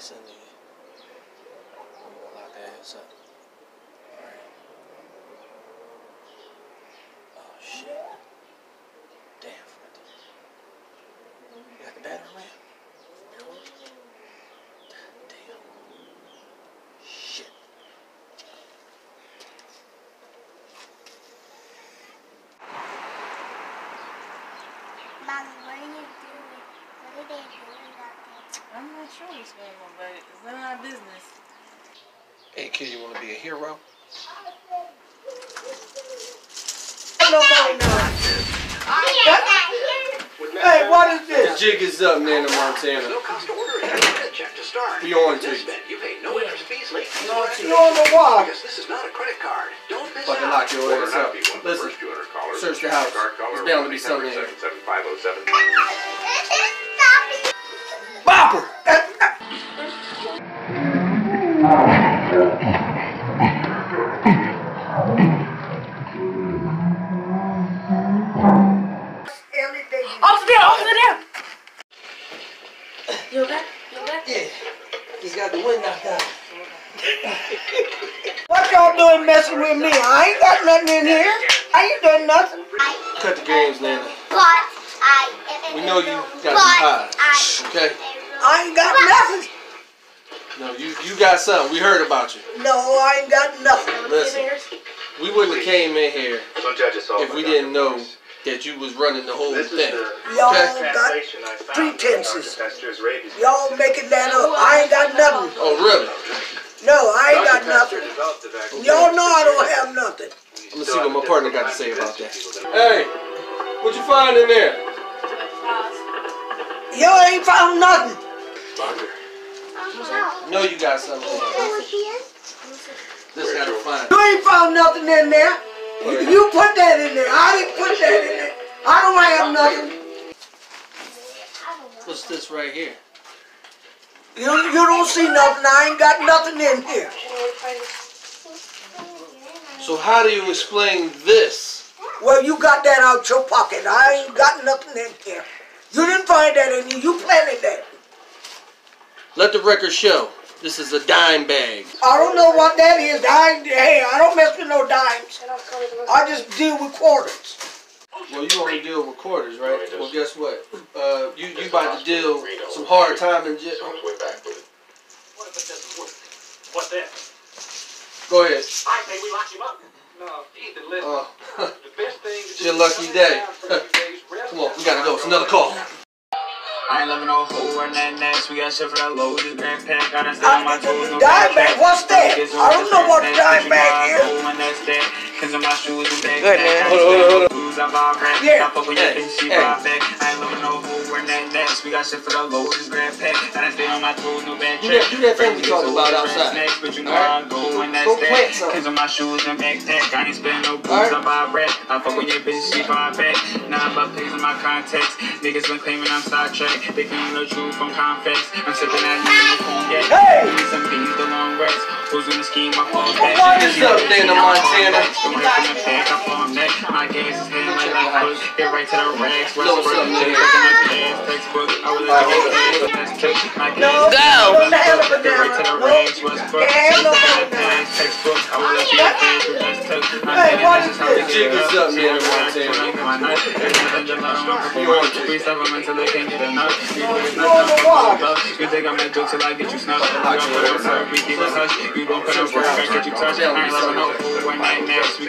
What's in there? Lock that ass up. Alright. Oh shit. Damn, Fred. You got the battery man? Damn. Shit. Mommy, what are you doing? What are they doing out there? I'm not sure what's going on, but it's none of our business. Hey kid, you wanna be a hero? No more. Hey, what is The this? jig is up, Nana Montana. No cost to order and credit check to start. We on to This you. you pay no interest fees, late fees, No or to anything. You on the what? Because this is not a credit card. Don't miss Fucking out. lock your Order ass up. you want the Listen, first 200 callers. search the house. Card caller There's bound to be something in here. Over there, over there! You okay? You okay? Yeah. He's got the wind knocked out. What y'all doing messing with me? I ain't got nothing in here. I ain't done nothing. Cut the games, Nana. But I am We know you got but some I pies. Okay? I ain't got nothing. No, you you got something. We heard about you. No, I ain't got nothing. Listen, we wouldn't have came in here Don't judge us all if we didn't know that you was running the whole This thing. the Y'all Okay. got translation I found. pretenses. Dr. Pester's rabies. y'all making that up. I ain't got nothing. Oh, really? No, I ain't got nothing. developed the vaccine. Y'all know I don't have nothing. I'm gonna see what my partner got to say about that. Hey, what you find in there? Y'all ain't found nothing. No, you got something. This gotta find. You ain't found nothing in there. You, you put that in there. I didn't put that in there. I don't have nothing. What's this right here? You, you don't see nothing. I ain't got nothing in here. So how do you explain this? Well, you got that out your pocket. I ain't got nothing in here. You didn't find that in here. You planted that. Let the record show. This is a dime bag. I don't know what that is. I hey, I don't mess with no dimes. I just deal with quarters. Well, you only deal with quarters, right? Well, guess what? Uh, you you about to deal some hard time in jail. On his way back with it. What if it doesn't work? What then? Go ahead. I say we lock him up. No, Ethan, listen. Oh, the best thing to it's your lucky day. down for a few days, rest come on, we gotta go. It's another call. I ain't loving no hoe or nothing next. We got shit for that low. This grand pack. Gotta stay on my toes. No Dime bag, what's that? I don't know what a dime bag is. Cause of my shoes and bags. Good, man. Hold on, hold on, hold on. Booze, I buy rent. Yeah. I fuck with your Hey, bitch, she hey. buy back. I ain't loving no hoe nothing next. We got shit for the low. This grand pack. Gotta stay on my toes. No bad Do trick. that- that thing we talked about outside. Next, but you know Alright? I go when Go that's plant that. something. Cause of my shoes and backpack. I ain't spending no booze. Alright. I buy rent. I fuck with your bitch, she buy back. Now I'm about pigs in my context. Niggas been claiming I'm Trek. They claim the truth from Confex. I'm sipping that new no cognac. Hey! Give me some beans, the long rest. Who's in the scheme? I fall back. What is up, Nana Montana? Get right to the. Know what's up, nigga? taking the class. Textbook. I was like, okay, let's take my gas. Go. don't have a Get right to the banana. rags. No, Westbrook. can't have no the banana. Textbook. I was like, okay, let's take my Hey, gas. This is how we get Jig is up, up. man, can't. You I'm I you? You don't we keep it hush. You don't I you. I. We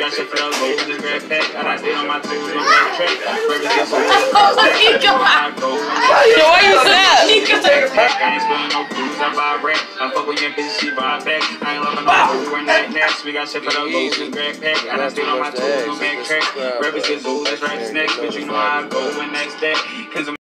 this grab pack. I stay on my toes, no back track. Where we get so Nico, I go. So where you at? Nico, I ain't spilling no booze, I buy rap. I fuck with your bitch, she buy back. I ain't loving no fool, one night next. We got shit for the low, this grab pack. And I stay on my toes, no back track. Rappers get low, that's right, next. But you know how I go when next. Cause I'm